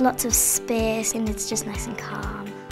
Lots of space and it's just nice and calm.